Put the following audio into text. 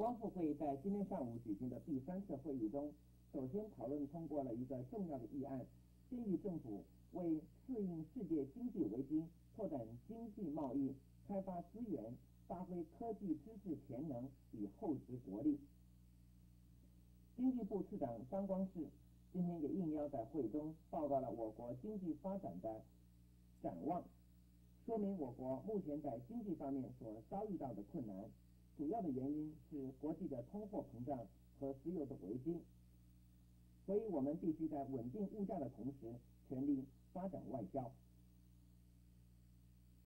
光复会在今天上午举行的第三次会议中，首先讨论通过了一个重要的议案，建议政府为适应世界经济危机、拓展经济贸易、开发资源、发挥科技知识潜能以厚植国力。经济部次长张光世今天也应邀在会中报告了我国经济发展的展望，说明我国目前在经济方面所遭遇到的困难，主要的原因是国际的通货膨胀和石油的危机，所以我们必须在稳定物价的同时，全力发展外交。